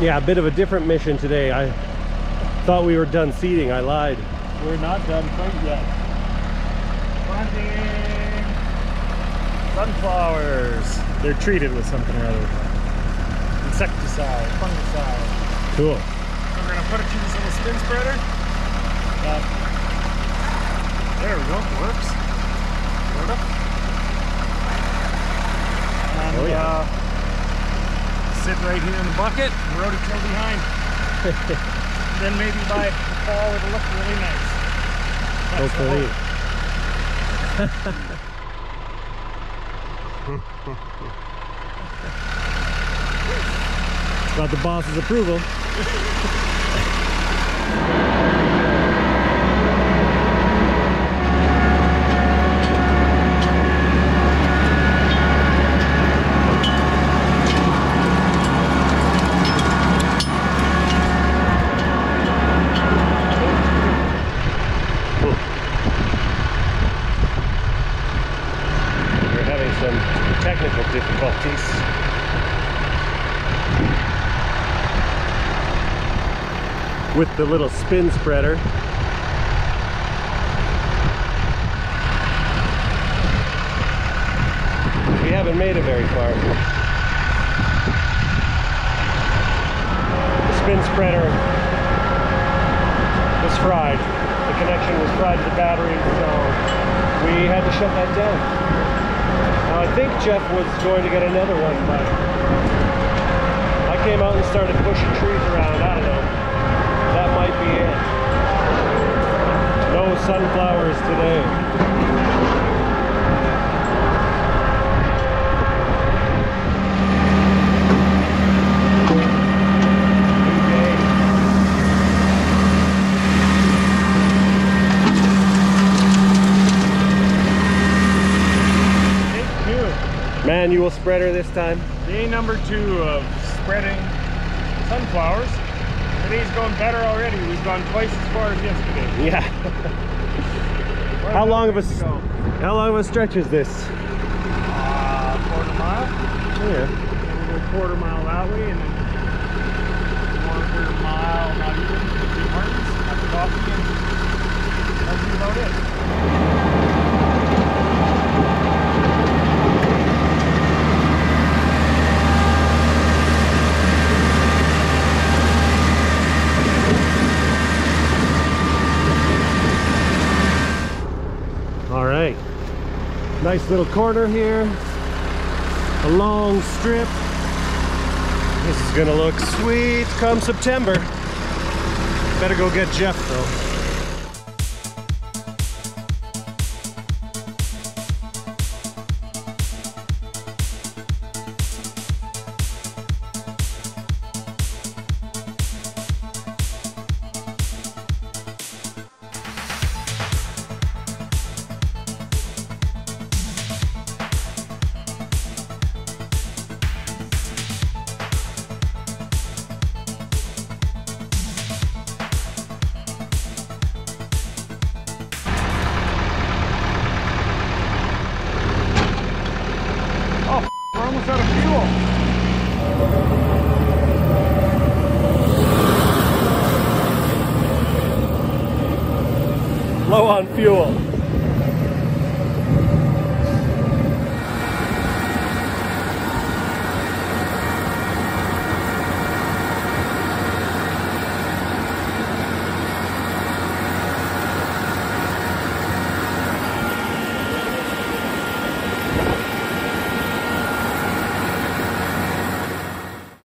Yeah, a bit of a different mission today. I thought we were done seeding. I lied. We're not done quite yet. Planting sunflowers. They're treated with something or other. Insecticide, fungicide. Cool. So we're gonna put it through this little spin spreader. Uh, there we go, works. Sort of. And Oh, yeah. uh, sit right here in the bucket, and rototill behind. then maybe by the fall it'll look really nice. That's Hopefully. hope. Got the boss's approval. technical difficulties. with the little spin spreader. We haven't made it very far. The spin spreader was fried. The connection was fried to the battery, so we had to shut that down. Now I think Jeff was going to get another one, but I came out and started pushing trees around. I don't know. That might be it. No sunflowers today. Day two. Manual spreader this time. Day number two of spreading sunflowers. Today's going better already. We've gone twice as far as yesterday. Yeah. How long of a ways to s- go? How long of a stretch is this? Uh, quarter mile. Yeah. We go quarter mile that way, and then one quarter mile, not even, to Tim Martin's, have a coffee, and that'll be about it. All right. Nice little corner here. A long strip. This is gonna look sweet come September. Better go get Jeff though. low on fuel.